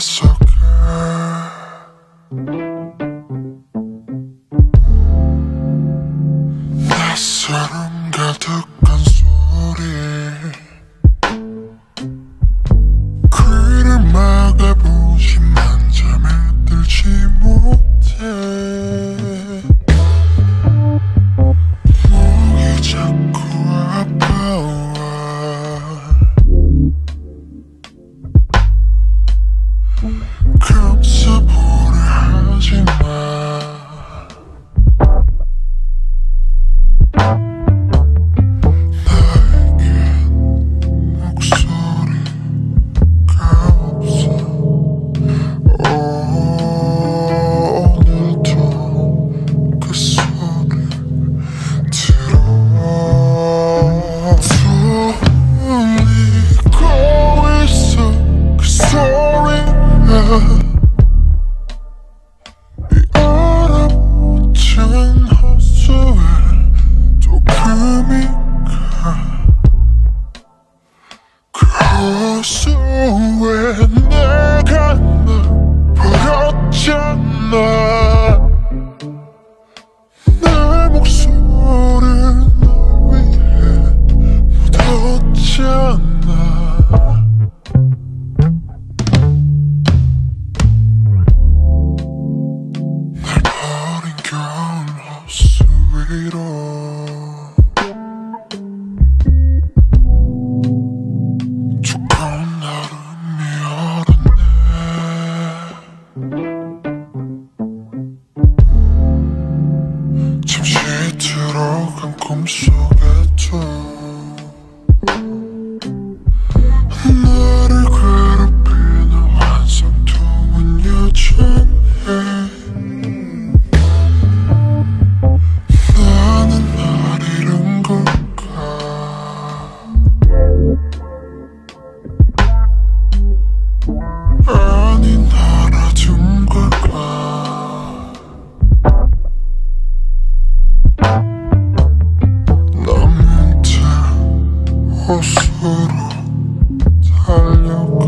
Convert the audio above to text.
So. I'm so good too pasará, tal vez.